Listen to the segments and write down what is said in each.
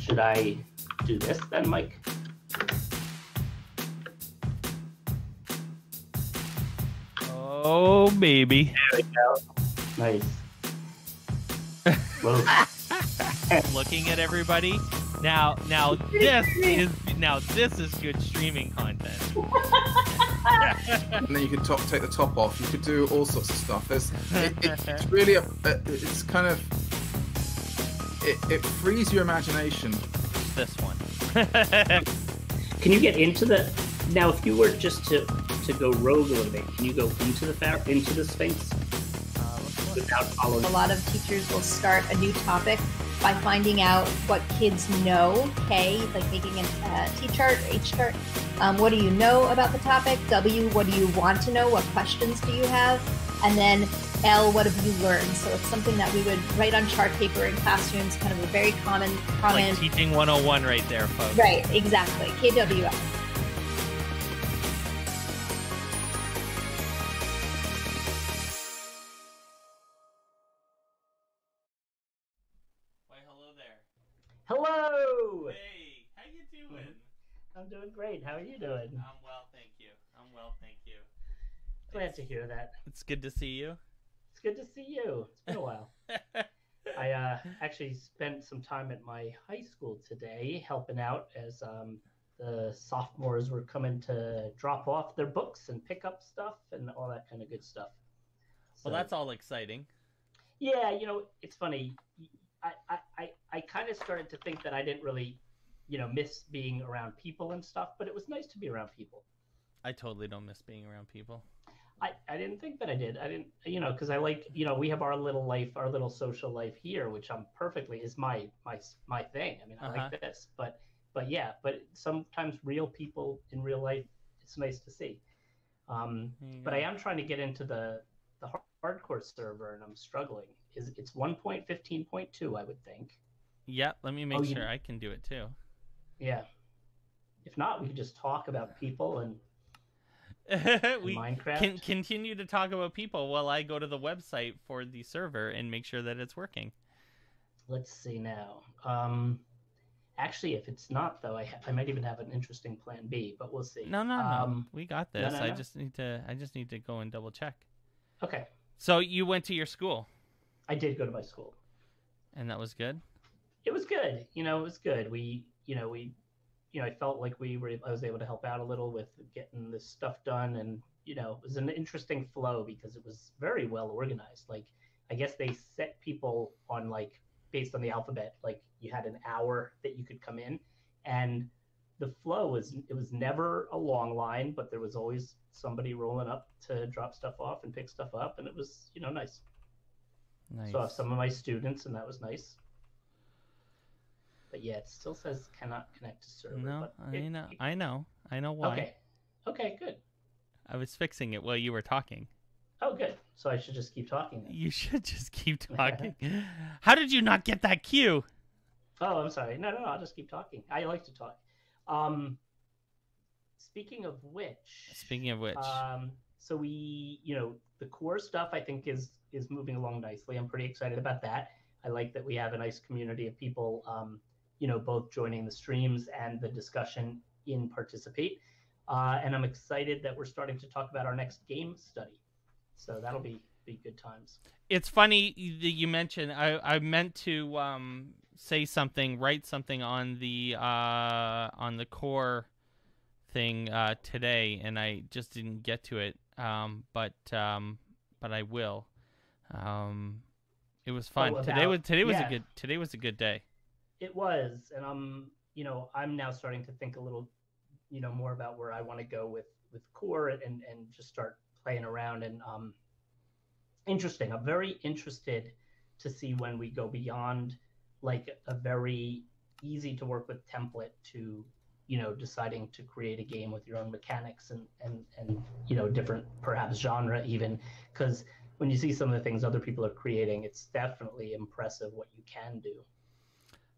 Should I do this then, Mike? Oh, baby. There we go. Nice. Whoa. Looking at everybody. Now, now this is now this is good streaming content. and then you could top, take the top off. You could do all sorts of stuff. There's, it, it, it's really a, it's kind of it, it frees your imagination. This one. Can you get into the now? If you were just to to go rogue a little bit, can you go into the fa- into the Sphinx without following? A lot of teachers will start a new topic by finding out what kids know. K, like making a uh, T chart, H chart. Um, what do you know about the topic? W, what do you want to know? What questions do you have? And then L, what have you learned? So it's something that we would write on chart paper in classrooms, kind of a very common, common. Like teaching 101 right there, folks. Right, exactly. KWL. Why, hello there. Hello. Hey, how you doing? I'm doing great. How are you doing? I'm well, thank you. I'm well, thank you. Glad to hear that. It's good to see you. Good to see you. It's been a while. I uh, actually spent some time at my high school today helping out as um, the sophomores were coming to drop off their books and pick up stuff and all that kind of good stuff. well, that's all exciting. Yeah, you know, it's funny. I, I, I, I kind of started to think that I didn't really, you know, miss being around people and stuff, but it was nice to be around people. I totally don't miss being around people. I, I didn't think that I did. I didn't, you know, because I like, you know, we have our little life, our little social life here, which I'm perfectly is my my my thing. I mean, I Uh-huh. like this, but but yeah, but sometimes real people in real life, it's nice to see. Um, but go. I am trying to get into the the har- hardcore server, and I'm struggling. Is it's 1.15.2, I would think. Yeah, let me make Oh, you- sure I can do it too. Yeah. If not, we could just talk about people and, we Minecraft. can continue to talk about people while I go to the website for the server and make sure that it's working. let's see now. Um, actually, if it's not though, I ha- I might even have an interesting plan B, but we'll see. No, no, no. Um, we got no, this. no, I no. just need to. I just need to go and double check. okay, So you went to your school, I did go to my school. and that was good. It was good. You know, it was good. We, you know, we, you know, I felt like we were. I was able to help out a little with getting this stuff done, and you know, it was an interesting flow because it was very well organized. Like, I guess they set people on like based on the alphabet. Like, you had an hour that you could come in, and the flow was it was never a long line, but there was always somebody rolling up to drop stuff off and pick stuff up, and it was you know nice. Nice. So I have some of my students, and that was nice. But yeah, it still says cannot connect to server. no, I it- know. I know. I know why. Okay. Okay, good. I was fixing it while you were talking. Oh, good. So I should just keep talking. Then. You should just keep talking. How did you not get that cue? Oh, I'm sorry. No, no, no. I'll just keep talking. I like to talk. Um, speaking of which, Speaking of which, um, so we, you know, the core stuff I think is is moving along nicely. I'm pretty excited about that. I like that we have a nice community of people, um, you know, both joining the streams and the discussion in participate. Uh, and I'm excited that we're starting to talk about our next game study. So that'll be be good times. it's funny that you mentioned. I I meant to um say something, write something on the uh on the core thing uh today, and I just didn't get to it. Um, but um, but I will. Um, it was fun. Oh, today was today was yeah. a good today was a good day. It was, and I'm, you know, I'm now starting to think a little, you know, more about where I want to go with with core and and just start playing around and um, interesting. I'm very interested to see when we go beyond like a very easy to work with template to you know deciding to create a game with your own mechanics and and and you know different perhaps genre even because when you see some of the things other people are creating it's definitely impressive what you can do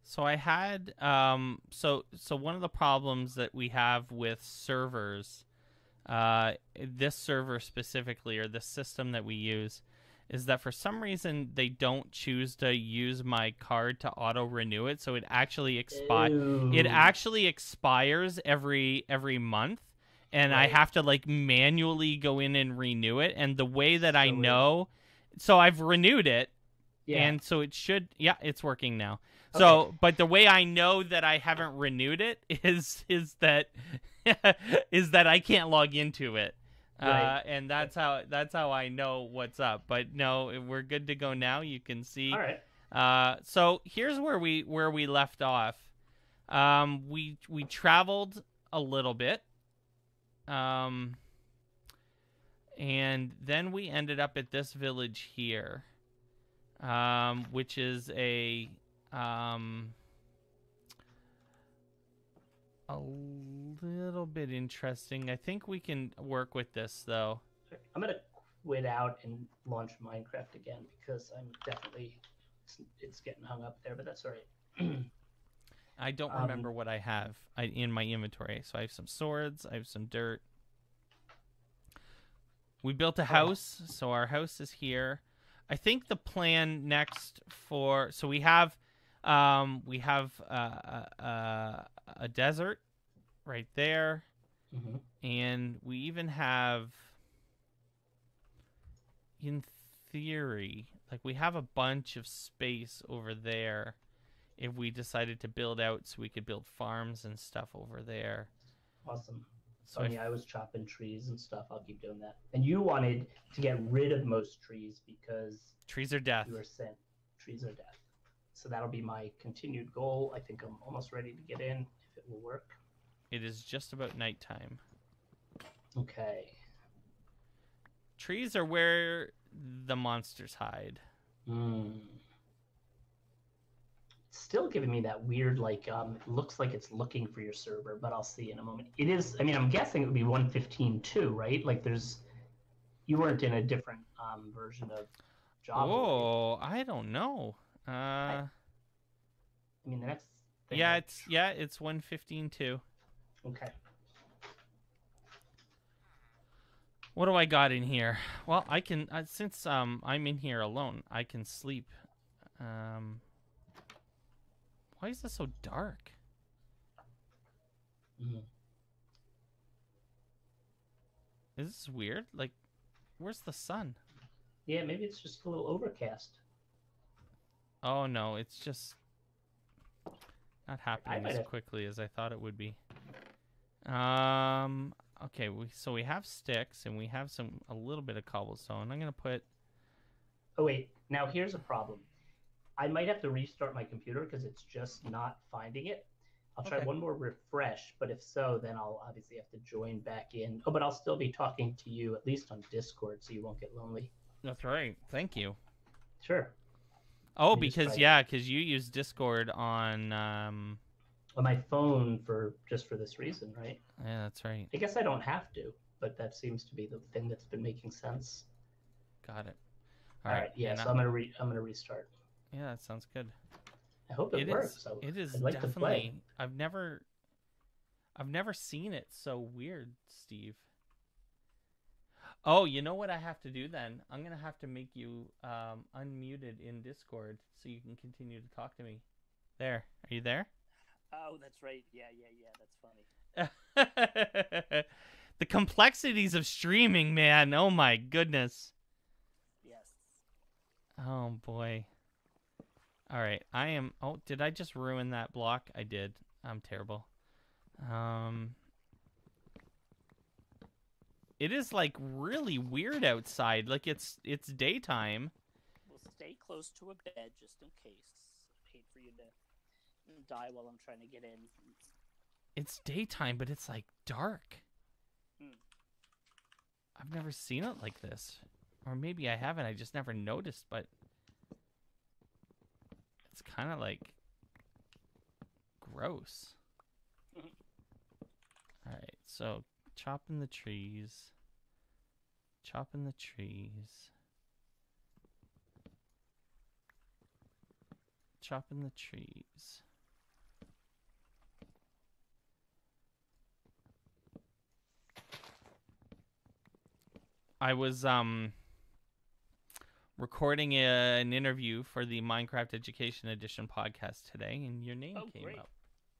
So I had um so so one of the problems that we have with servers uh this server specifically or the system that we use is that for some reason they don't choose to use my card to auto renew it, so it actually expires. It actually expires every every month, and I have to like manually go in and renew it. And the way that I So weird. know, so I've renewed it, yeah. and so it should yeah it's working now so but the way i know that i haven't renewed it is is that is that i can't log into it. Uh, and that's how that's how i know what's up. But no we're good to go now. You can see All right. uh, so here's where we where we left off. Um, we we traveled a little bit, um, and then we ended up at this village here, um, which is a um, a little bit interesting. I think we can work with this though. I'm gonna quit out and launch Minecraft again because I'm definitely it's, it's getting hung up there, but that's all right. I don't Um, remember what I have I, in my inventory. So I have some swords. I have some dirt. We built a house, so our house is here. I think the plan next for so we have um we have uh, uh, uh, a desert right there, hmm and we even have in theory like we have a bunch of space over there if we decided to build out so we could build farms and stuff over there Awesome. so yeah, I was chopping trees and stuff. I'll keep doing that. And you wanted to get rid of most trees because trees are death you were sent trees are death. So that'll be my continued goal. I think I'm almost ready to get in if it will work. it is just about nighttime Okay. trees are where the monsters hide Hmm. Still giving me that weird, like, um, it looks like it's looking for your server, but I'll see in a moment. It is, I mean, I'm guessing it would be 115 too, right? Like, there's, you weren't in a different um, version of Java. right? oh i don't know uh I mean, the next thing. yeah I- it's yeah it's 115 too Okay. What do I got in here? Well, I can uh, since um I'm in here alone, I can sleep. Um Why is this so dark? Mhm. Is this weird? Like where's the sun? Yeah, maybe it's just a little overcast. Oh no, it's just not happening as quickly as I thought it would be. Um okay, we so we have sticks and we have some a little bit of cobblestone. I'm going to put Oh, wait. Now, here's a problem. I might have to restart my computer because it's just not finding it. I'll try Okay. one more refresh, but if so, then I'll obviously have to join back in. Oh, but I'll still be talking to you at least on Discord, so you won't get lonely. That's right. Thank you. Sure. Oh, just because yeah, because you use Discord on. Um, On my phone for just for this reason, right? yeah, that's right. I guess I don't have to, but that seems to be the thing that's been making sense. Got it. All right. Yeah. and So I- I'm gonna re- I'm gonna restart. yeah, that sounds good. I hope it, It is. works. I- It is I'd like to play. definitely. I've never. I've never seen it so weird, Steve. Oh, you know what I have to do then? I'm gonna have to make you um, unmuted in Discord so you can continue to talk to me. There, are you there? Oh, that's right. Yeah, yeah, yeah. That's funny. the complexities of streaming, man. Oh my goodness. Yes. Oh boy. All right, I am. Oh, did I just ruin that block? I did. I'm terrible. Um, it is like really weird outside. Like it's it's daytime. We'll stay close to a bed just in case. I hate for you to die while I'm trying to get in. It's daytime, but it's like dark. Hmm. I've never seen it like this, or maybe I haven't. I just never noticed. But it's kind of like gross. All right, so chopping the trees, chopping the trees, chopping the trees. I was um recording a, an interview for the Minecraft Education Edition podcast today, and your name Oh, came great. up.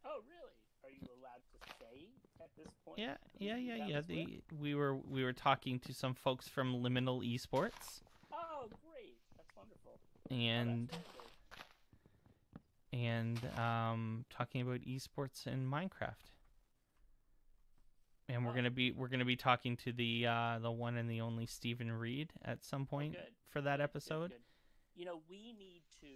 Oh, really? Are you allowed to say at this point? Yeah, yeah, yeah, yeah. The we were we were talking to some folks from Liminal Esports, Oh, great. That's wonderful. Oh, and good. and um, talking about esports in Minecraft. And we're Oh. gonna be we're gonna be talking to the uh, the one and the only Stephen Reed at some point good. for that Good, good, episode. good. You know, we need to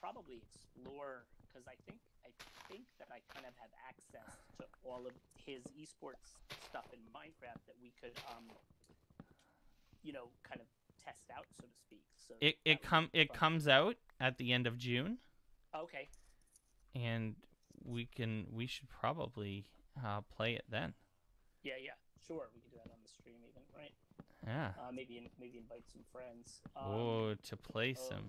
probably explore because I think I think that I kind of have access to all of his esports stuff in Minecraft that we could, um, you know, kind of test out, so to speak. So It it come it fun. comes out at the end of June, Okay. and we can we should probably uh, play it then. Yeah, yeah, sure. We can do that on the stream, even, right? Yeah. Uh, maybe maybe invite some friends. Um, oh, to play oh, some.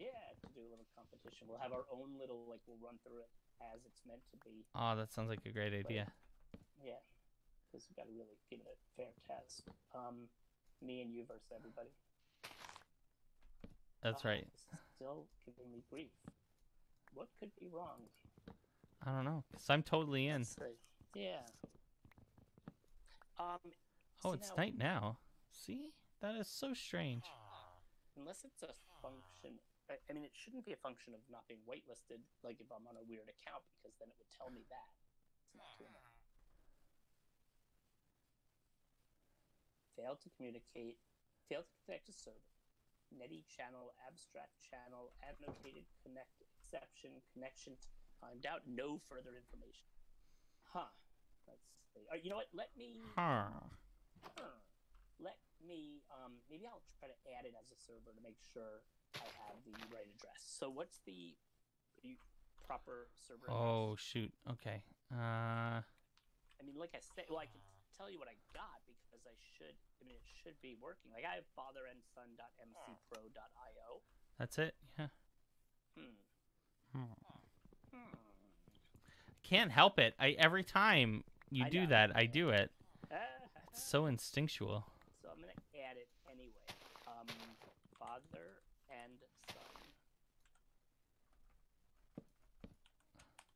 Yeah, to do a little competition. We'll have our own little like we'll run through it as it's meant to be. Oh, that sounds like a great idea. Yeah, because we've got to really give it a fair test. Um, me and you versus everybody. That's Oh, right. Still giving me grief. What could be wrong? I don't know, cause I'm totally in. Yeah. Um. Oh, it's now, night now. See, that is so strange. Unless it's a function. I, mean, it shouldn't be a function of not being whitelisted. Like if I'm on a weird account, because then it would tell me that. It's not too much. Failed to communicate. Failed to connect to server. Netty channel, abstract channel, annotated connect exception, connection timed out. No further information. Huh. Let's see. Uh, you know what? Let me. Huh. Huh. Let me. Um. Maybe I'll try to add it as a server to make sure I have the right address. So what's the proper server? address? Oh shoot. Okay. Uh. I mean, like I said, well, I can tell you what I got because I should. I mean, it should be working. Like I have fatherandson.mcpro.io. That's it. Yeah. Hmm. Hmm. Can't help it. I every time you I do know, that, I do it. It's so instinctual. So I'm gonna add it anyway. Um, father and son.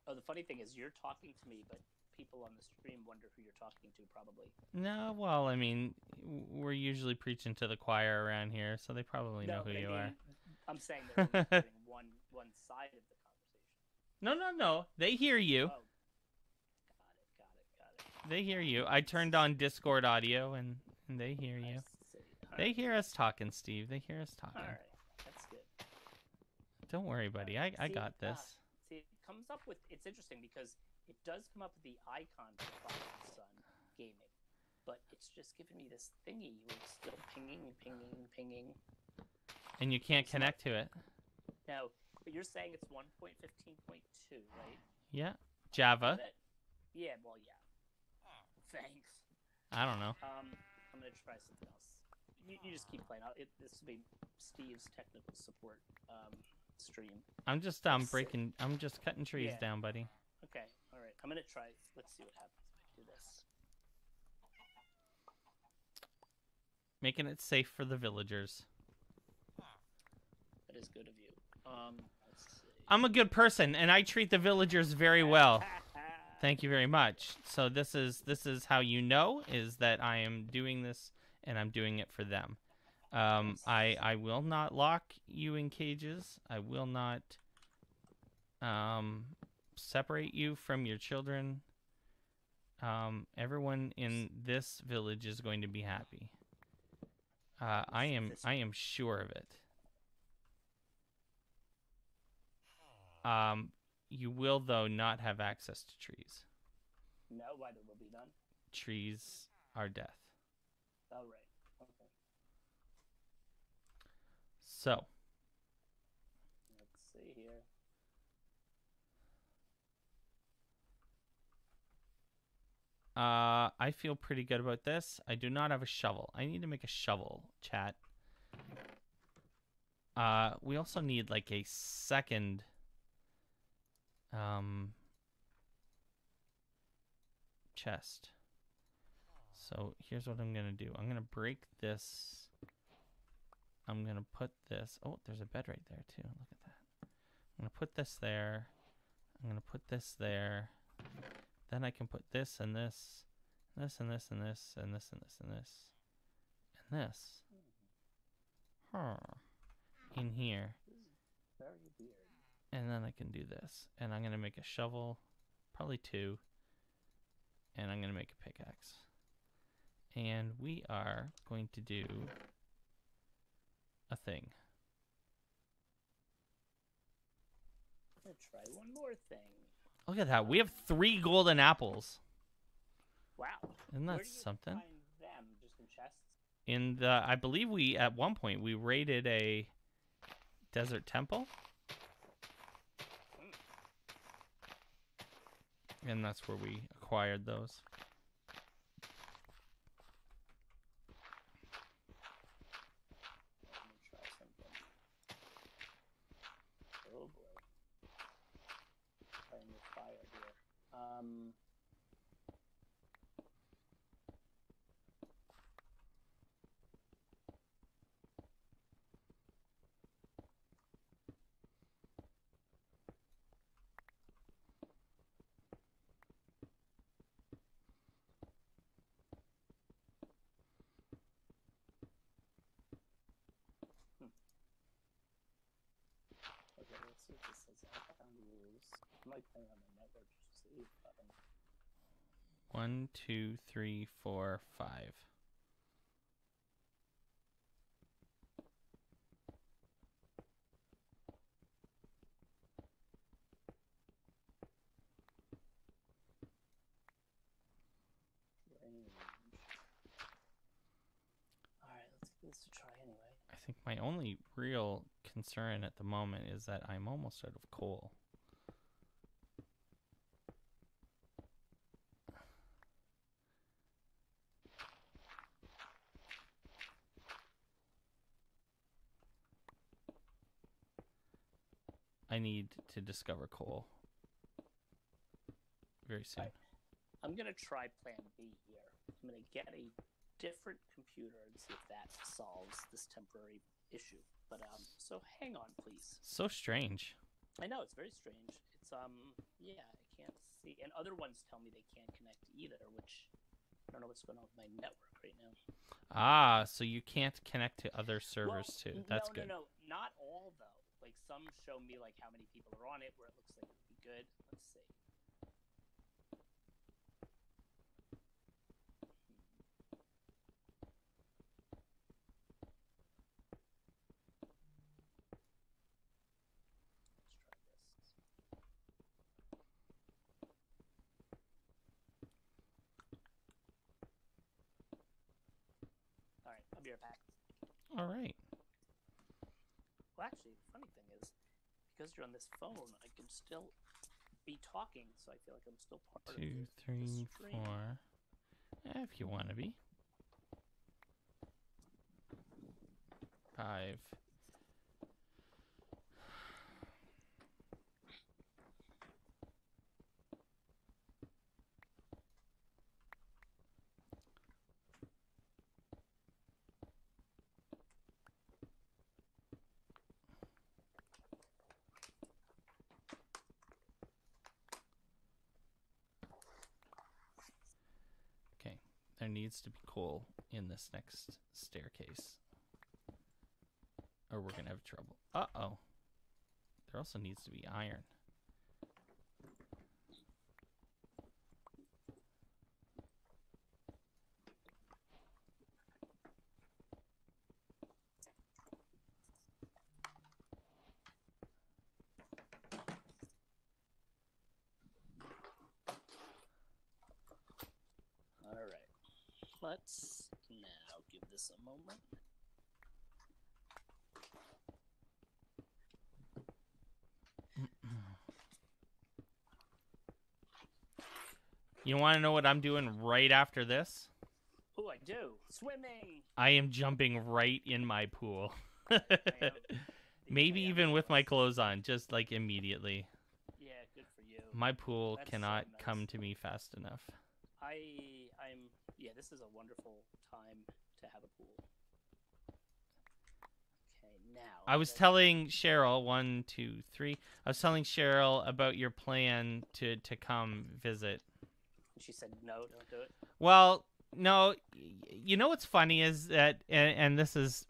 Oh, the funny thing is, you're talking to me, but people on the stream wonder who you're talking to, probably. No, well, I mean, we're usually preaching to the choir around here, so they probably know who you mean, are. I'm saying they're one one side of the conversation. No, no, no. They hear you. Oh, got it, got it, got it. They hear you. I turned on Discord audio, and, and they hear you. I They right, hear us talking, Steve. They hear us talking. All right, that's good. Don't worry, buddy. I, I See, got uh, this. It comes up with. It's interesting because it does come up with the icon for Father Son Gaming, but it's just giving me this thingy where it's still pinging, pinging, pinging. And you can't connect to it. Now, but you're saying it's 1.15.2, right? Yeah. Java. That- yeah. Well, yeah. Thanks. I don't know. Um, I'm gonna try something else. You, you just keep playing. I'll, it, this will be Steve's technical support um, stream. I'm just um breaking. I'm just cutting trees Yeah. down, buddy. Okay. All right. I'm gonna try. Let's see what happens if I do this. Making it safe for the villagers. That is good of you. Um, let's see. I'm a good person, and I treat the villagers very well. Thank you very much. So this is this is how you know is that I am doing this and I'm doing it for them. Um, I I will not lock you in cages. I will not um, separate you from your children. Um, everyone in this village is going to be happy. Uh, I am I am sure of it. Um, you will though not have access to trees. No, why there will be none. Trees are death. Oh right. Okay. So, Let's see here. uh, I feel pretty good about this. I do not have a shovel. I need to make a shovel, chat. Uh, we also need like a second, um, chest. So here's what I'm gonna do. I'm gonna break this I'm going to put this. Oh, there's a bed right there, too. Look at that. I'm going to put this there. I'm going to put this there. Then I can put this and this, this and this and this and this and this and this and this. Huh. In here. And then I can do this. And I'm going to make a shovel, probably two. And I'm going to make a pickaxe. And we are going to do a thing. I'm gonna try one more thing. Look at that. We have three golden apples. Wow. Isn't that something? Find them just in chests. In the, I believe we, at one point, we raided a desert temple. Hmm. And that's where we acquired those. Let me try something. Oh boy. Playing with fire here. Um. Okay, let's see what this says. Outbound rules. Might play on the network just to see. if I can- One, two, three, four, five. Range. Alright, let's give this a try anyway. I think my only real concern at the moment is that I'm almost out of coal. I need to discover coal very soon. Right. I'm gonna try plan B here. I'm gonna get a different computer and see if that solves this temporary issue. But um, so hang on, please. So strange. I know it's very strange. It's um, yeah, I can't see, and other ones tell me they can't connect either, which I don't know what's going on with my network right now. Ah, so you can't connect to other servers Well, too. That's no, good. No, no, not all though. Like some show me like how many people are on it, where it looks like it'd be good. Let's see. Hmm. Let's try this. All right, I'll be right back. All right. Well, actually, the funny thing is, because you're on this phone, I can still be talking, so I feel like I'm still part of Two, the, the three, stream. four. If you want to be. Five. Okay, there needs to be coal in this next staircase. Or we're gonna have trouble. Uh oh. There also needs to be iron. All right. Let's now give this a moment. You want to know what I'm doing right after this? Oh, I do. Swimming. I am jumping right in my pool. Maybe even with my clothes on, just like immediately. Yeah, good for you. My pool That's so cannot nice. come to me fast enough. I, I'm. Yeah, this is a wonderful time to have a pool. Okay, now. I was telling Cheryl one, two, three. I was telling Cheryl about your plan to to come visit. She said no, don't do it. Well, no, you know what's funny is that, and, and this is,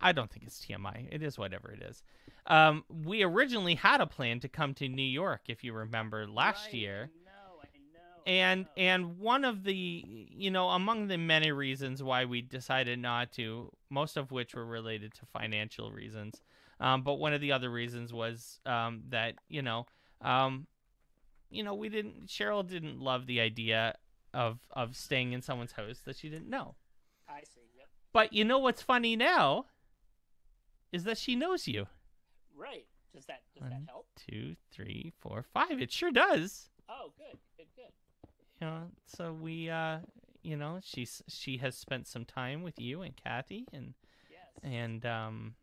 I don't think it's TMI. It is whatever it is. Um, we originally had a plan to come to New York, if you remember, last Right, year. I know, I know. And and one of the you know among the many reasons why we decided not to most of which were related to financial reasons um, but one of the other reasons was um, that you know um, you know we didn't cheryl didn't love the idea of of staying in someone's house that she didn't know I see. Yep. but you know what's funny now is that she knows you Right. Does that does One. that help? two three four five it sure does Oh, good, good, good. you know so we uh you know she's she has spent some time with you and kathy and Yes. and um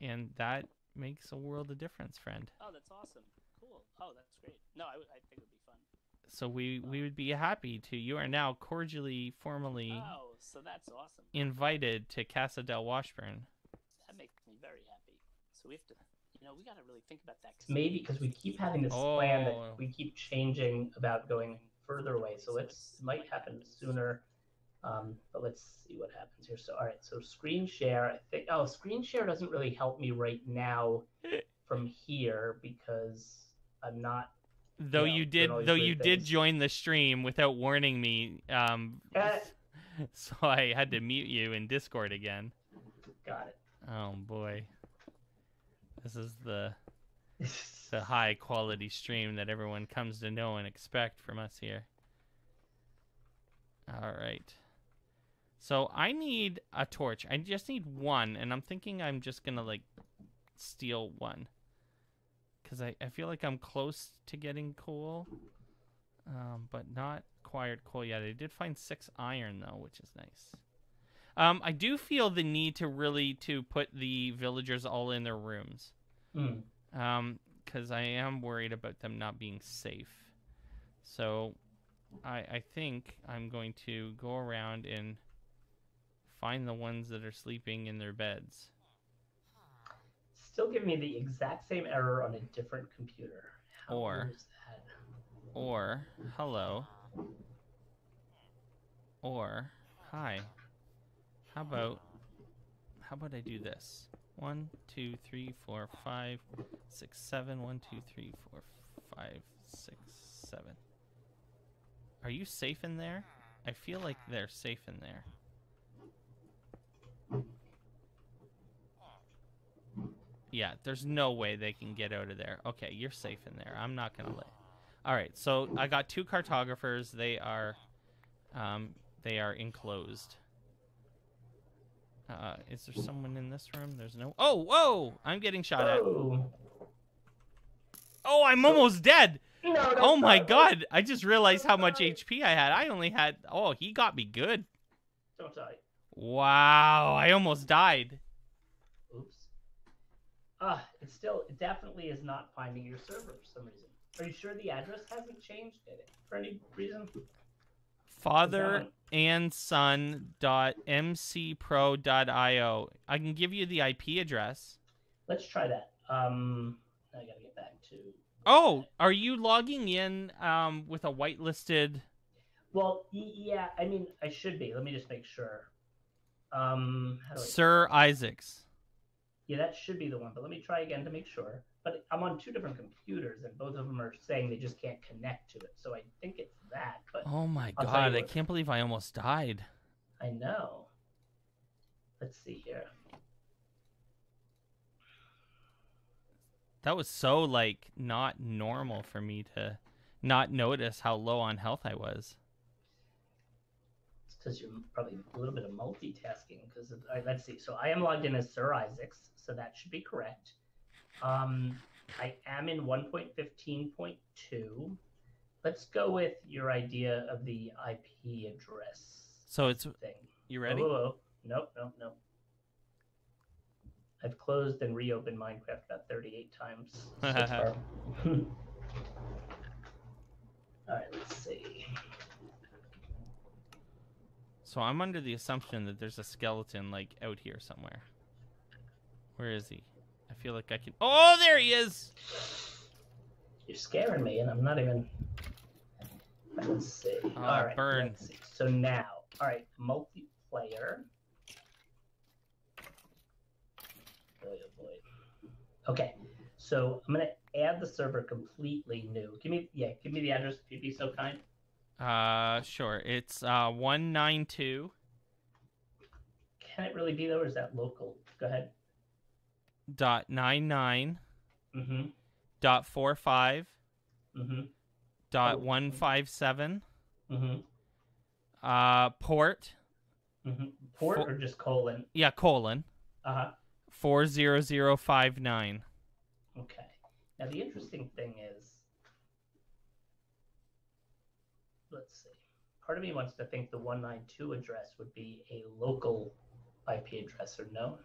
and that makes a world of difference friend Oh, that's awesome. Cool. Oh, that's great. No, I, I think it would be fun. so we we would be happy to you are now cordially formally Oh, so that's awesome. invited to casa del washburn That makes me very happy. So we have to, you know, we got to really think about that. 'cause maybe because we keep having this plan Oh. that we keep changing about going further away. So let's it might happen sooner. Um, but let's see what happens here. So all right, so screen share. I think oh screen share doesn't really help me right now from here because I'm not. though Yeah, you did though you did join the stream without warning me um Eh. so i had to mute you in discord again Got it. oh boy this is the the high quality stream that everyone comes to know and expect from us here. All right. So I need a torch. I just need one, and I'm thinking I'm just gonna like steal one. Cause I, I feel like I'm close to getting coal. Um, but not acquired coal yet. I did find six iron though, which is nice. Um, I do feel the need to really to put the villagers all in their rooms Hmm. um because i am worried about them not being safe so i i think i'm going to go around and find the ones that are sleeping in their beds Still giving me the exact same error on a different computer. How Or- that? or hello. Or hi. How about how about i do this? One two three four five six seven. One two three four five six seven. Are you safe in there? I feel like they're safe in there yeah there's no way they can get out of there okay you're safe in there i'm not gonna let all right, so I got two cartographers. They are, um, they are enclosed. Uh, is there someone in this room? There's no. Oh, whoa! I'm getting shot at. Oh. Oh, I'm almost dead. No, Oh my god! I just realized how much die. HP I had. I only had. Oh, he got me good. Don't die. Wow! I almost died. Ah, it still, it definitely is not finding your server for some reason. Are you sure the address hasn't changed it for any reason? Father and son dot mcpro.io. I can give you the IP address. Let's try that. Um, I gotta get back to. Oh, are you logging in um, with a whitelisted? Well, yeah. I mean, I should be. Let me just make sure. Um, how do I? Sir Isaacs. Yeah, that should be the one. But let me try again to make sure. But I'm on two different computers, and both of them are saying they just can't connect to it. So I think it's that. But Oh my I'll god, I can't believe I almost died. I know. Let's see here. That was so like not normal for me to not notice how low on health I was. It's because you're probably a little bit of multitasking. Because let's see. So I am logged in as Sir Isaacs, so that should be correct. Um, I am in 1.15.2. Let's go with your idea of the IP address So it's thing. you ready? Whoa, whoa, whoa. Nope, nope, nope. I've closed and reopened Minecraft about 38 times so far. All right, let's see. So I'm under the assumption that there's a skeleton like out here somewhere. Where is he? I feel like I can. Oh, there he is. You're scaring me, and I'm not even. Let's see. Oh, all right. burn. So now, all right, multiplayer. Boy, oh boy. Okay, so I'm gonna add the server completely new. Give me, yeah, give me the address if you'd be so kind. Uh, sure. It's uh one nine two Can it really be though, or is that local? Go ahead. Dot nine nine Mm-hmm. dot four five Mm-hmm. dot Oh. one five seven. Mm-hmm. Uh, port. Mm-hmm. Port or just colon? Yeah, colon Uh-huh. four zero zero five nine. Okay. Now the interesting thing is, let's see. Part of me wants to think the 192 address would be a local IP address, or no?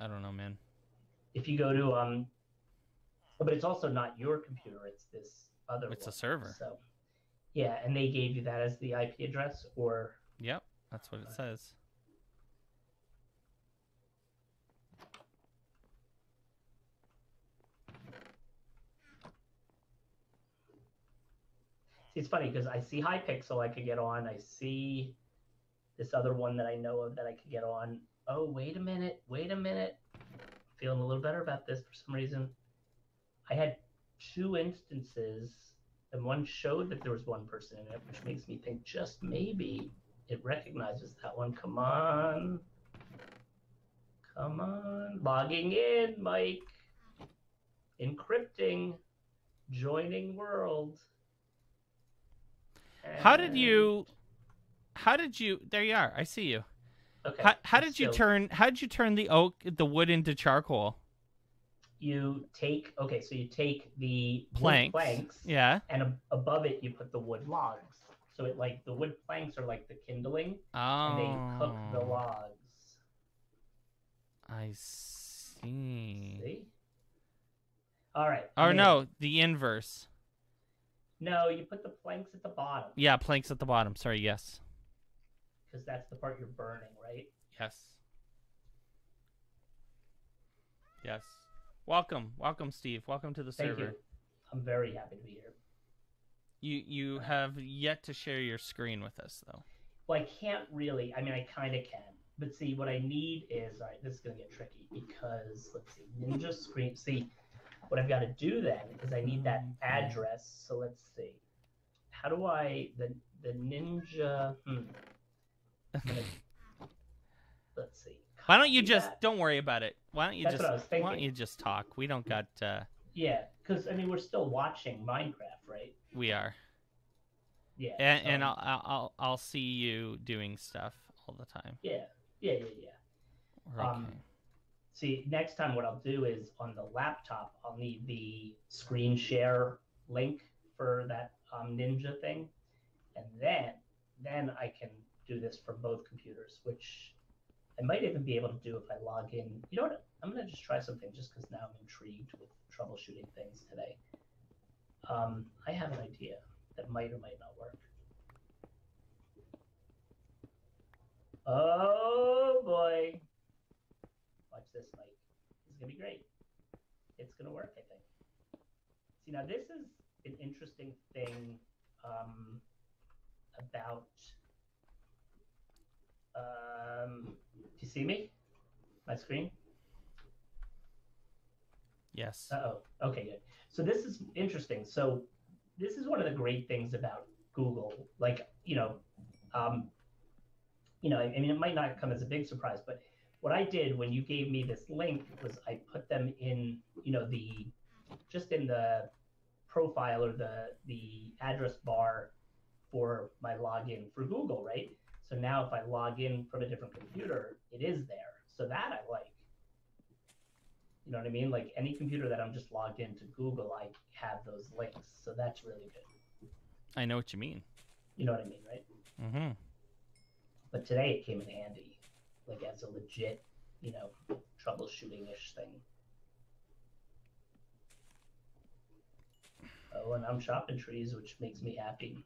I don't know, man. If you go to um, but it's also not your computer; it's this other. It's a server. So, yeah, and they gave you that as the IP address, or Yep, that's what it says. See, it's funny because I see Hypixel I could get on. I see this other one that I know of that I could get on. Oh, wait a minute. Wait a minute. Feeling a little better about this for some reason. I had two instances, and one showed that there was one person in it, which makes me think just maybe it recognizes that one. Come on. Come on. Logging in, Mike. Encrypting. Joining world. How did you? How did you? There you are. I see you. Okay. How, how did you turn? How did you turn the oak, the wood into charcoal? You take okay, so you take the Planks. planks, Yeah. and ab- above it you put the wood logs. So it like the wood planks are like the kindling, Oh. and they cook the oh. logs. I see. See? All right. Or I'm no, the inverse. No, you put the planks at the bottom Yeah, planks at the bottom. Sorry. Yes. Because that's the part you're burning, right? Yes. Yes. Welcome, welcome, Steve. Welcome to the Thank server. you. I'm very happy to be here. You you have yet to share your screen with us, though. Well, I can't really. I mean, I kind of can. But see, what I need is all right. This is gonna get tricky because let's see, Ninja Screen. See, what I've got to do then is I need that address. So let's see. How do I the the Ninja? Hmm. Let's see. Why don't you just that. don't worry about it? Why don't you That's just what I was why don't you just talk? We don't got uh Yeah, because I mean we're still watching Minecraft, right? we are. Yeah. And, so and I'll, I'll I'll see you doing stuff all the time. yeah, yeah, yeah, yeah. Okay. Um, See, next time what I'll do is on the laptop, I'll need the screen share link for that um, Ninja thing, and then then I can do this for both computers, which I might even be able to do if I log in. You know what? I'm gonna just try something just because now I'm intrigued with troubleshooting things today. Um, I have an idea that might or might not work. Oh boy. Watch this, Mike. This is gonna be great. It's gonna work, I think. See, now this is an interesting thing um, about. Um, do you see me? My screen? yes. Uh oh. Okay, good. So this is interesting. So this is one of the great things about Google. Like, you know, um, you know, I mean, it might not come as a big surprise, but what I did when you gave me this link was I put them in, you know, the just in the profile or the the address bar for my login for Google, right? So now if I log in from a different computer, it is there. So that I like. You know what I mean? Like any computer that I'm just logged into Google, I have those links. So that's really good. I know what you mean. You know what I mean, right? Mm-hmm. But today it came in handy, like as a legit, you know, troubleshooting ish thing. Oh, and I'm chopping trees, which makes me happy.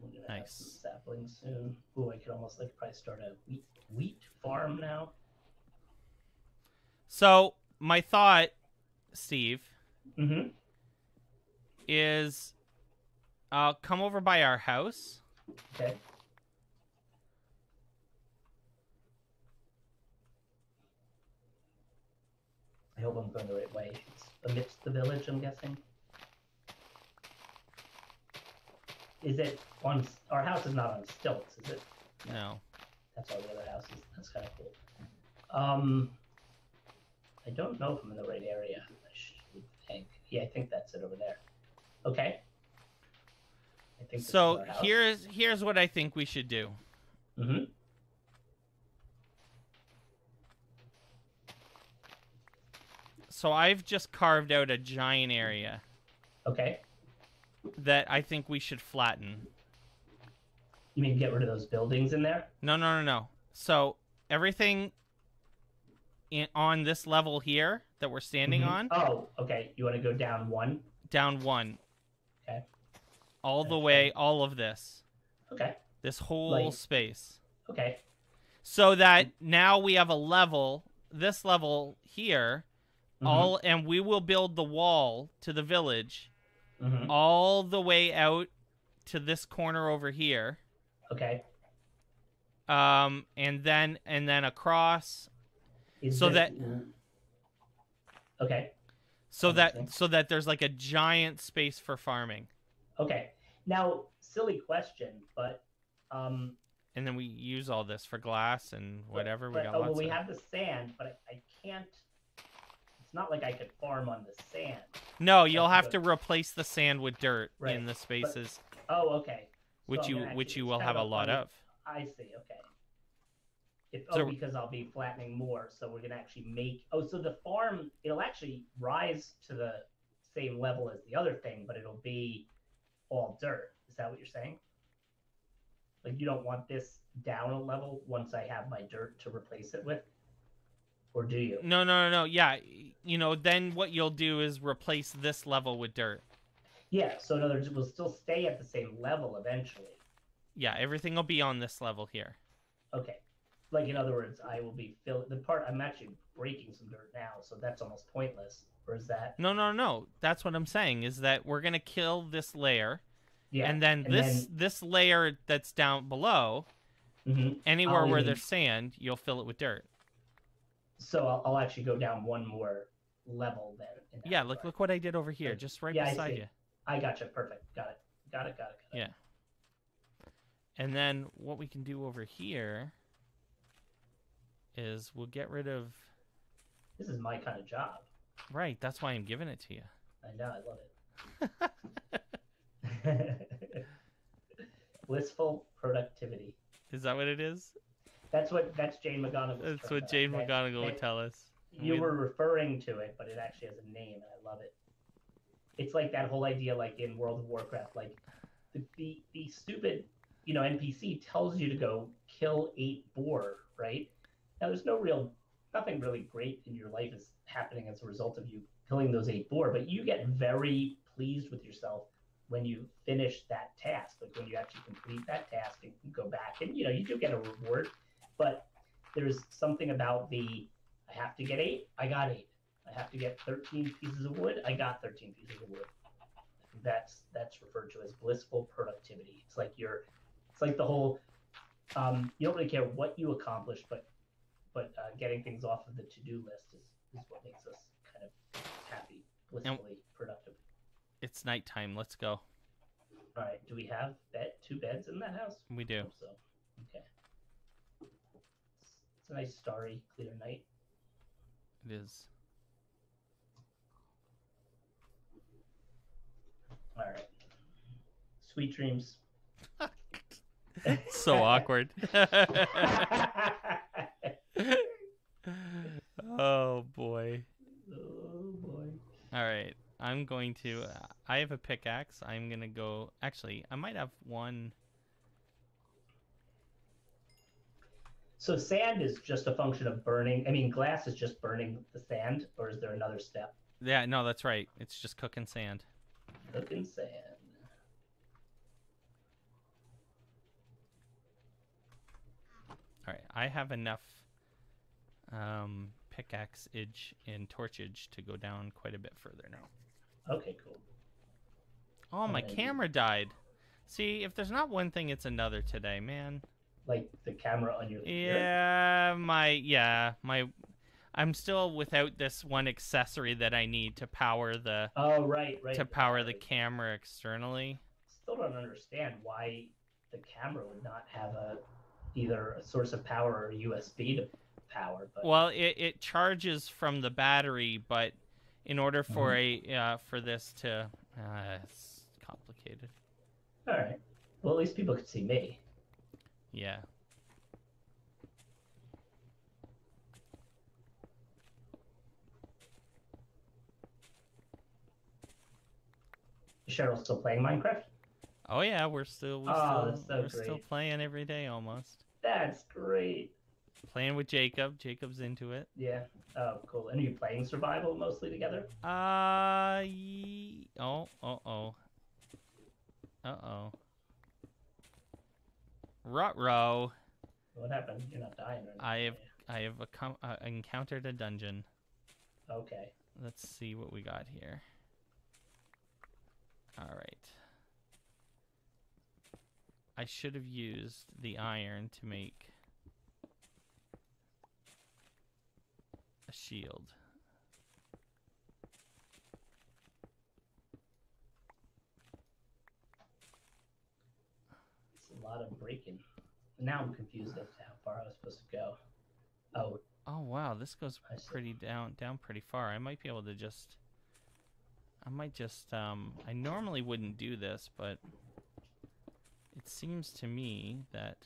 We're gonna have Nice. some saplings soon. Ooh, I could almost like probably start a wheat wheat farm now. So my thought, Steve, Mm-hmm. is uh, come over by our house. Okay. I hope I'm going the right way. It's amidst the village, I'm guessing. Is it on? Our house is not on stilts, is it? No. That's all the other houses. That's kind of cool. Um, I don't know if I'm in the right area. I should think. Yeah, I think that's it over there. Okay. I think So here's here's what I think we should do. hmm So I've just carved out a giant area Okay. That I think we should flatten. You mean get rid of those buildings in there? No, no, no, no. So everything in, on this level here that we're standing Mhm. on, Oh, okay. You want to go down one? down one. Okay. All the way, all of this, Okay. this whole Like- space, Okay. so that now we have a level. This level here, Mhm. all, and we will build the wall to the village Mhm. all the way out to this corner over here. Okay. um, and then and then across, Is So this- Okay. so that so that there's like a giant space for farming, Okay. Now, silly question, but um, and then we use all this for glass and whatever. But, we got oh, well, we of. have the sand, but I, I can't. It's not like I could farm on the sand. No, you'll have to replace the sand with dirt Right, in the spaces, Oh, okay. Which I'm you which you will have a lot funny- of. I see. Okay. If, oh, So- oh, because I'll be flattening more, so we're gonna actually make. Oh, so the farm it'll actually rise to the same level as the other thing, but it'll be all dirt. Is that what you're saying? Like you don't want this down a level once I have my dirt to replace it with, or do you? No, no, no, no. Yeah, you know, then what you'll do is replace this level with dirt. Yeah. So in other words, we'll still stay at the same level eventually. Yeah, everything will be on this level here. Okay. Like in other words, I will be fill the part. I'm actually breaking some dirt now, so that's almost pointless. Or is that? No, no, no. That's what I'm saying is that we're gonna kill this layer, Yeah. and then and this this layer that's down below, mm-hmm. anywhere I'll where even- there's sand, you'll fill it with dirt. So I'll, I'll actually go down one more level then. Yeah, look look what I did over here, just right Yeah, beside see. you. I gotcha. Perfect. Got it. Got it. Got it. Got it. Yeah. And then what we can do over here is we'll get rid of This is my kind of job. right. That's why I'm giving it to you. I know. I love it. Blissful productivity. Is that what it is? That's what. That's Jane McGonigal. That's what Jane McGonigal would tell us. You We- were referring to it, but it actually has a name, and I love it. It's like that whole idea, like in World of Warcraft, like the the, the stupid, you know, NPC tells you to go kill eight boar, right? Now, there's no real, nothing really great in your life is happening as a result of you killing those eight boar, but you get very pleased with yourself when you finish that task, like when you actually complete that task and you go back, and you know, you do get a reward, but there's something about the I have to get eight. I got eight. I have to get 13 pieces of wood. I got 13 pieces of wood. That's that's referred to as blissful productivity. It's like you're, it's like the whole, um, you don't really care what you accomplish, but but uh, getting things off of the to-do list is, is what makes us kind of happy, blissfully productive. It's nighttime. Let's go. All right. Do we have bed two beds in that house? We do. so. Okay. It's, a nice starry, clear night. It is. All right. Sweet dreams. so awkward. oh boy. Oh boy. All right. I'm going to. Uh, I have a pickaxe. I'm gonna go. Actually, I might have one. So sand is just a function of burning. I mean, glass is just burning the sand, or is there another step? Yeah, no, that's right. It's just cooking sand. Cooking sand. All right, I have enough um, pickaxe edge and torch edge to go down quite a bit further now. Okay, cool. Oh, my camera died. See, if there's not one thing, it's another today, man. Like the camera on your Yeah, my yeah, my I'm still without this one accessory that I need to power the Oh, right, right. to power the camera externally. Still don't understand why the camera would not have a either a source of power or USB to power. But Well, it, it charges from the battery, but in order for a uh, for this to uh, it's complicated. all right. Well, at least people could see me. Yeah. Is Cheryl still playing Minecraft? Oh yeah, we're still we Oh, still so we're still playing every day almost. That's great. Playing with Jacob. Jacob's into it. Yeah. Oh, cool. And are you playing survival mostly together? Uh, ye- oh, oh, oh. Uh oh. Rutro, What happened? You're not dying. I have- I have uh, encountered a dungeon. Okay. Let's see what we got here. Alright. I should have used the iron to make a shield. A lot of breaking. Now I'm confused as to how far I was supposed to go. Oh, Oh wow, this goes pretty down down pretty far. I might be able to just I might just um I normally wouldn't do this, but it seems to me that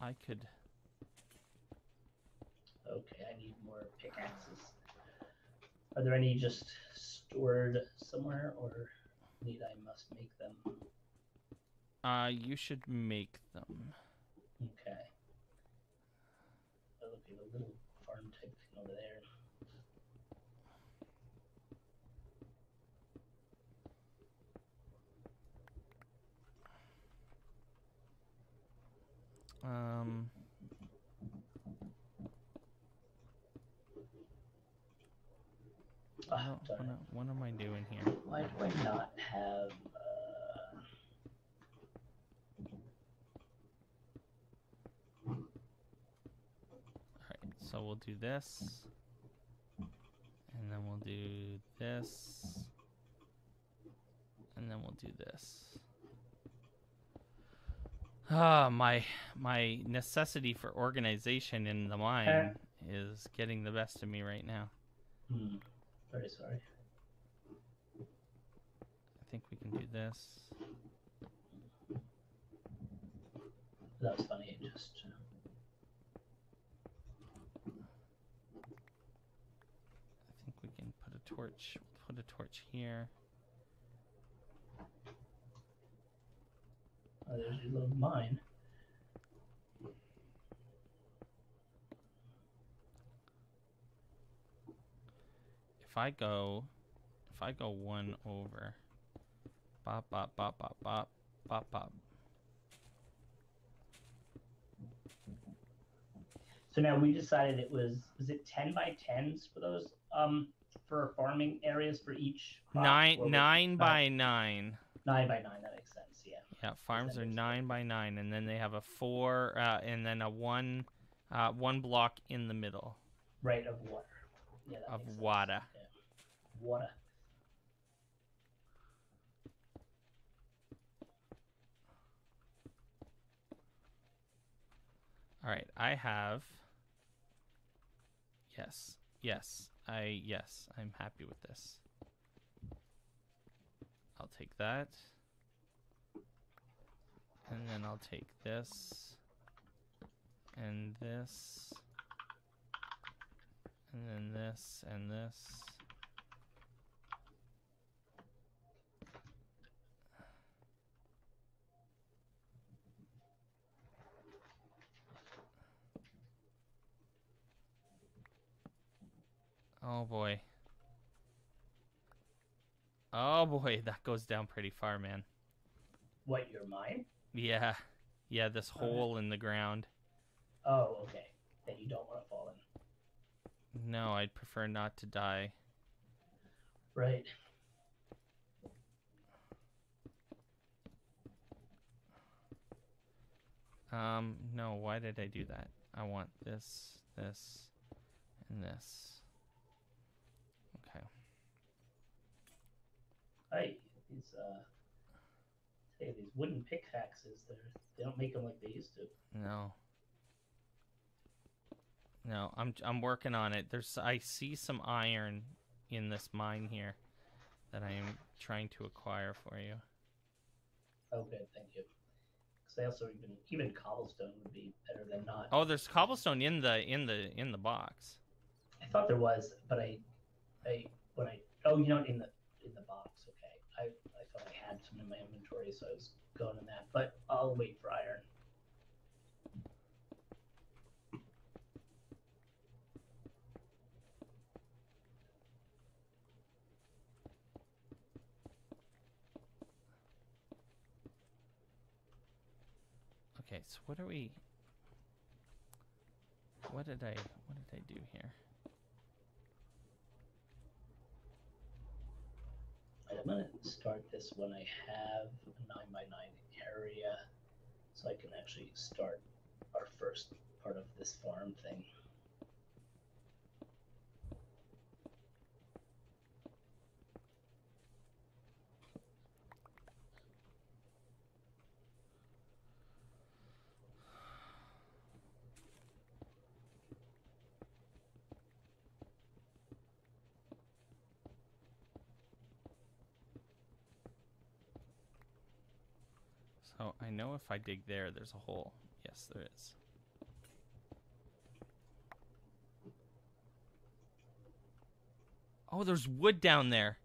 I could okay. I need more pickaxes. Are there any just stored somewhere, or need I must make them? uh you should make them. Okay. Oh, at a little farm type thing over there. Um What, it. what am I doing here? Why do I not have? Uh... Alright, so we'll do this. And then we'll do this. And then we'll do this. Ah, my my necessity for organization in the mine is getting the best of me right now. Hmm. Very sorry. I think we can do this. That was funny. it Just. uh, I think we can put a torch put a torch here. Oh, there's your little mine. I go if I go one over bop bop bop bop bop bop bop So now we decided it was was it ten by tens for those um for farming areas for each nine was it nine by nine. nine by nine. That makes sense. Yeah. Yeah, farms are nine by nine, and then they have a four, uh, and then a one, uh, one block in the middle Right of water. Yeah. Of water. Water. All right, I have. Yes, yes, I yes, I'm happy with this. I'll take that, and then I'll take this, and this, and then this, and this. Oh boy. Oh boy, that goes down pretty far, man. What your mine? Yeah, yeah. This hole in the ground. Oh, okay. That you don't want to fall in. No, I'd prefer not to die. Right. Um, no. Why did I do that? I want this, this, and this. Okay. Hey, these uh, hey, these wooden pickaxes. They're they don't make them like they used to. No. No, I'm I'm working on it. There's I see some iron in this mine here that I am trying to acquire for you. Oh, good, thank you. Because I also even even cobblestone would be better than not. Oh, there's cobblestone in the in the in the box. I thought there was, but I, I when I oh you know in the in the box. Okay, I I thought I had some in my inventory, so I was going in that. But I'll wait for iron. Okay, so what are we What did I what did I do here? I'm gonna start this when I have a nine by nine area, so I can actually start our first part of this farm thing. So I know if I dig there there's a hole. Yes, there is. Oh, there's wood down there.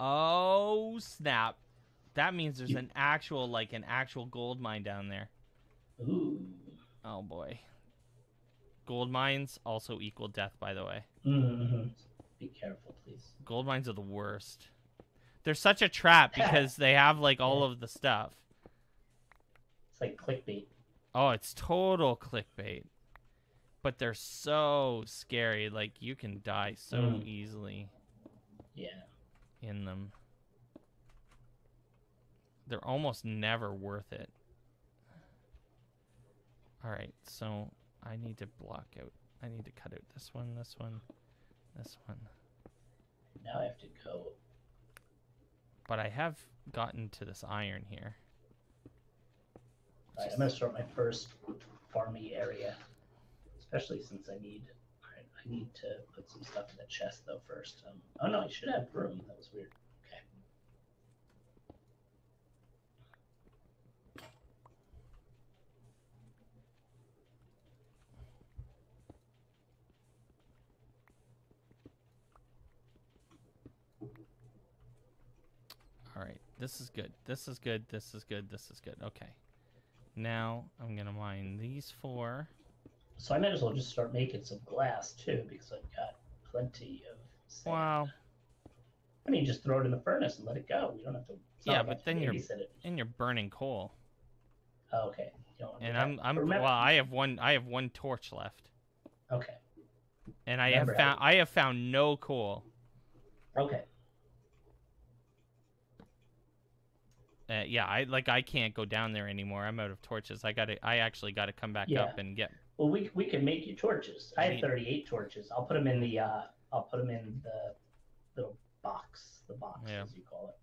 Oh, snap. That means there's an actual like an actual gold mine down there. Ooh. Oh boy. Gold mines also equal death by the way. Mm -hmm. Be careful, please. Gold mines are the worst. They're such a trap because they have like all of the stuff. It's like clickbait. Oh, it's total clickbait. But they're so scary. Like you can die so Mm. easily Yeah. in them. They're almost never worth it. All right, so I need to block out. I need to cut out this one, this one, this one. Now I have to go. But I have gotten to this iron here. Alright, I'm gonna start my first farmy area, especially since I need. I need to put some stuff in the chest though first. Um, oh no, I should have room. That was weird. Okay. All right, this is good. This is good. This is good. This is good. Okay. Now I'm gonna mine these four. So I might as well just start making some glass too, because I've got plenty of. Sand. Wow. I mean, just throw it in the furnace and let it go. We don't have to. Yeah, but then you're- it. And you're burning coal. Oh, okay. You don't wanna do And. I'm I'm Remember- well. I have one. I have one torch left, Okay. and I have Remember how- found I have found no coal. Okay. Uh, yeah, I like I can't go down there anymore. I'm out of torches. I got to I actually got to come back Yeah. up and get. Well, we we can make you torches. I have 38 torches. I'll put them in the uh, I'll put them in the little box, the box Yeah. as you call it.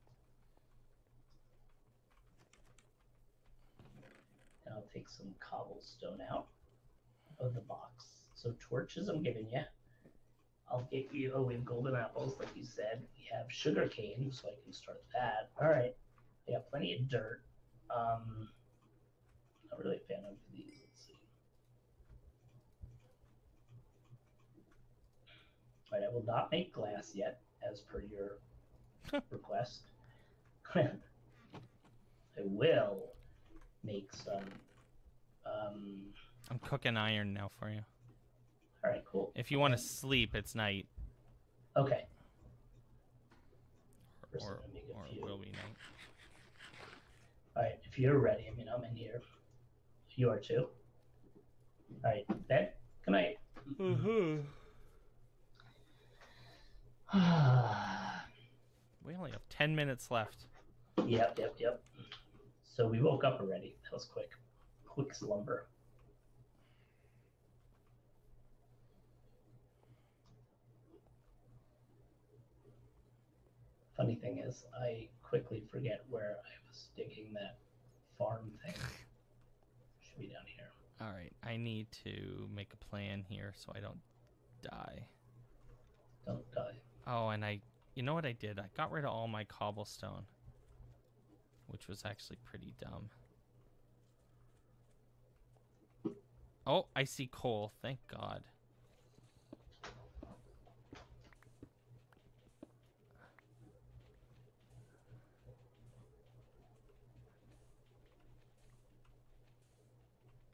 And I'll take some cobblestone out of the box. So torches, I'm giving you. I'll get you. Oh, we have golden apples, like you said. We have sugar cane, so I can start that. All right. I got plenty of dirt. Um, not really a fan of these. Let's see. All right, I will not make glass yet, as per your request. I will make some. Um, I'm cooking iron now for you. all right, cool. If you want to sleep, it's night, Okay. Or a or will be night. You're ready, I mean, I'm in here. You are too. All right, Ben. Good night. Mm-hmm. We only have 10 minutes left. Yep, yep, yep. So we woke up already. That was quick. Quick slumber. Funny thing is, I quickly forget where I was digging that farm thing. Should be down here. All right, I need to make a plan here so I don't die. Don't die. Oh, and I, you know what I did? I got rid of all my cobblestone, which was actually pretty dumb. Oh, I see coal. Thank God.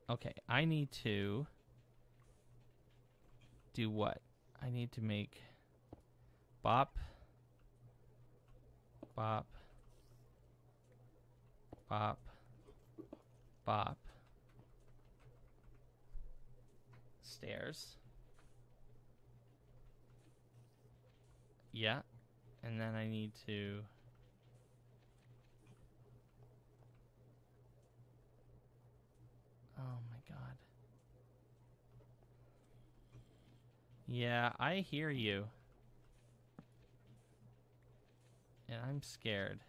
Okay, I need to do what? I need to make bop bop bop bop stairs yeah and then I need to oh my god yeah I hear you and I'm scared.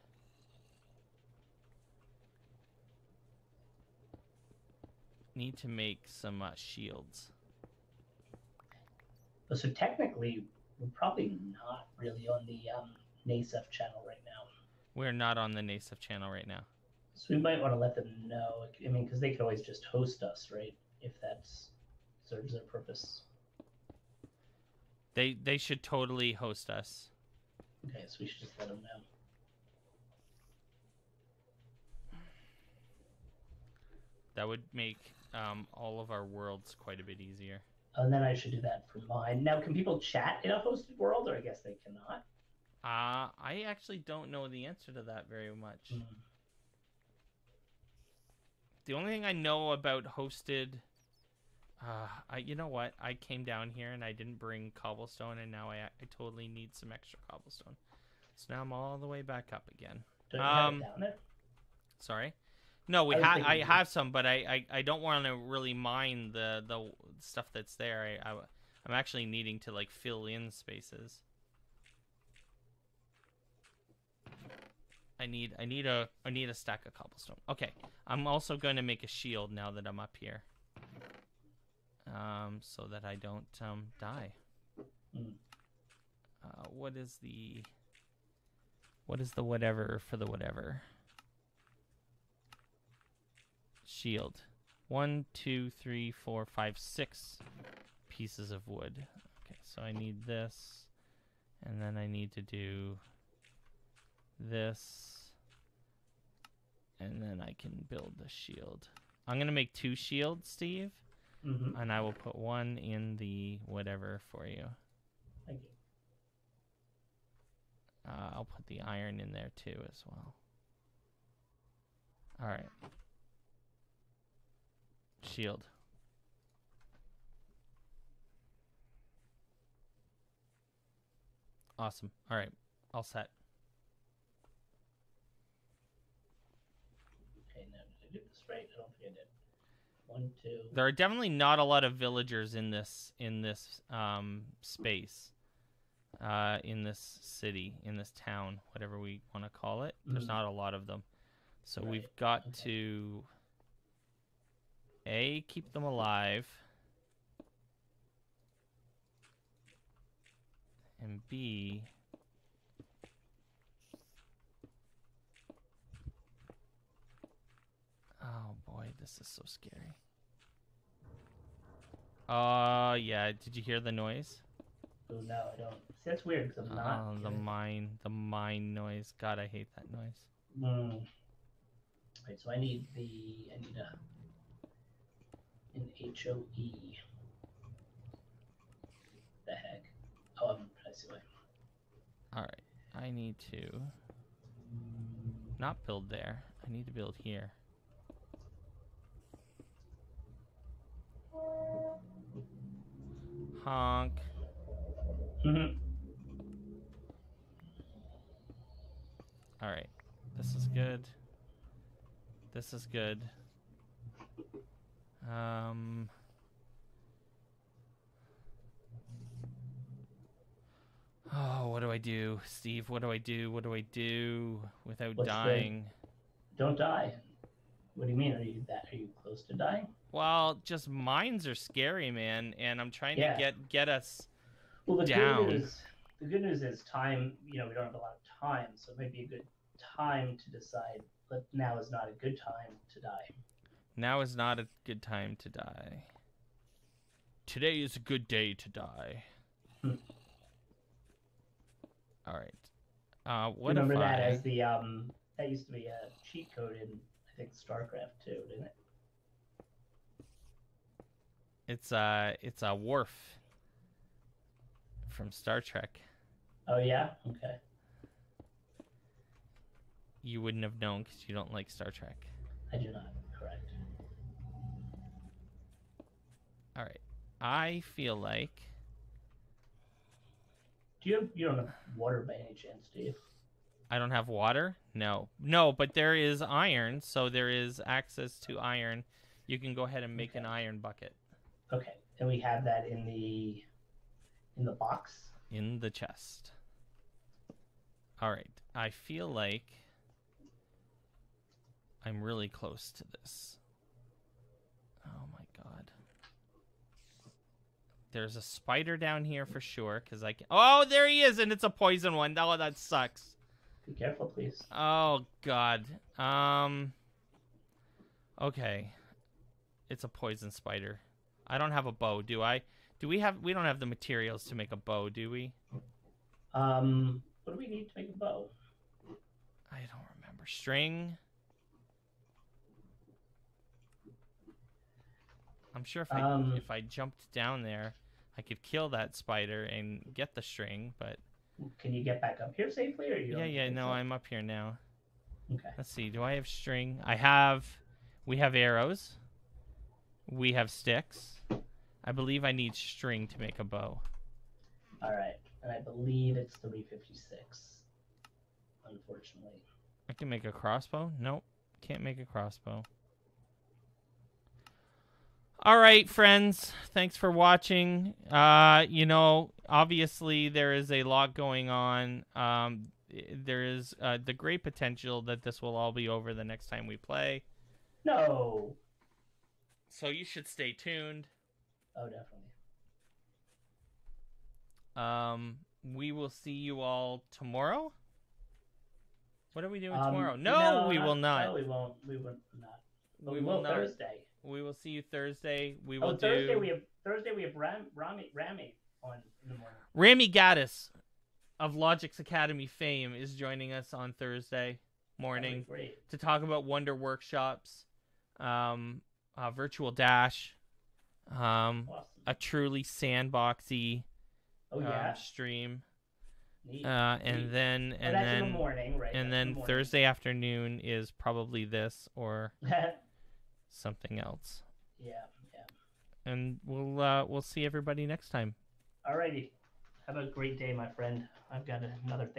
Need to make some uh, shields. So technically, we're probably not really on the um, NASEF channel right now. We're not on the NASEF channel right now. So we might want to let them know. I mean, because they could always just host us, right? If that serves their purpose. They they should totally host us. Okay, so we should just let them know. That would make um, all of our worlds quite a bit easier. And then I should do that for mine. Now, can people chat in a hosted world, or I guess they cannot? Uh, I actually don't know the answer to that very much. Mm. The only thing I know about hosted, uh, I you know what? I came down here and I didn't bring cobblestone, and now I I totally need some extra cobblestone. So now I'm all the way back up again. Um? Sorry. No, we I ha- I have some, but I, I, I don't want to really mine the the stuff that's there. I, I I'm actually needing to like fill in spaces. I need I need a I need a stack of cobblestone. Okay, I'm also going to make a shield now that I'm up here, um, so that I don't um die. Hmm. Uh, what is the what is the whatever for the whatever? shield. One, two, three, four, five, six pieces of wood. Okay, so I need this, and then I need to do this, and then I can build the shield. I'm gonna make two shields, Steve, Mm-hmm. and I will put one in the whatever for you. Thank you. Uh, I'll put the iron in there too as well. All right. Shield. Awesome. All right. All set. Okay, now did I do this right? I don't think I did. One, two. There are definitely not a lot of villagers in this in this um, space, uh, in this city, in this town, whatever we want to call it. There's Mhm. not a lot of them, so Right, we've got okay. to a keep them alive, and b Oh boy, this is so scary. Uh, yeah. Did you hear the noise? Oh no, I don't. See, that's weird because I'm not. Oh, the hearing- mine, the mine noise. God, I hate that noise. Mm. Right, so I need the I need a an H O E. The heck? Oh, I'm, I see why. All right, I need to not build there. I need to build here. Honk. Mhm. All right. This is good. This is good. Um. Oh, what do I do, Steve? What do I do? What do I do without What's the- dying? Don't die. What do you mean? Are you that? Are you close to dying? Well, just mines are scary, man, and I'm trying Yeah. to get get us. Well, the Down. good news, the good news is time. You know, we don't have a lot of time, so it might be a good time to decide. But now is not a good time to die. Now is not a good time to die. Today is a good day to die. Hmm. All right. Uh, what Remember if that I... as the um that used to be a cheat code in I think StarCraft too, didn't it? It's uh, it's a Worf from Star Trek. Oh yeah. Okay. You wouldn't have known because you don't like Star Trek. I do not. Correct. All right. I feel like Do you have, you don't have water by any chance, do you? I don't have water. No, no, but there is iron, so there is access to iron. You can go ahead and make an iron bucket Okay. And we have that in the in the box. in the chest. All right. I feel like I'm really close to this. Oh my god. There's a spider down here for sure cuz I can Oh, there he is and it's a poison one. Oh, that sucks. Be careful, please. Oh god. Um Okay. It's a poison spider. I don't have a bow, do I? Do we have we don't have the materials to make a bow, do we? Um, what do we need to make a bow? I don't remember. String. I'm sure if I Um, if I jumped down there, I could kill that spider and get the string, but Can you get back up here safely, or you? yeah, yeah, no, so? I'm up here now. Okay. Let's see. Do I have string? I have. We have arrows. We have sticks. I believe I need string to make a bow. All right, and I believe it's three fifty six. Unfortunately. I can make a crossbow. Nope, can't make a crossbow. All right, friends. Thanks for watching. Uh, you know, obviously there is a lot going on. Um, there is uh, the great potential that this will all be over the next time we play. No. So you should stay tuned. Oh, definitely. Um, we will see you all tomorrow. What are we doing Um, tomorrow? No, we will No, not. we won't. We will not. But We we, will will not. Thursday. We will see you Thursday. We will Oh, Thursday do we have Thursday we have Ram, Rami Rami on in the morning. Rami Gaddis of Logics Academy fame is joining us on Thursday morning to talk about Wonder Workshops, um, uh, Virtual Dash, um, Awesome. a truly sandboxy Oh um, yeah. stream, uh, and Neat. then Oh, and then the morning, right? and that's then the. Thursday afternoon is probably this or something else, yeah, yeah. and we'll uh, we'll see everybody next time. Alrighty. Have a great day, my friend. I've got another thing.